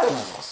と思います。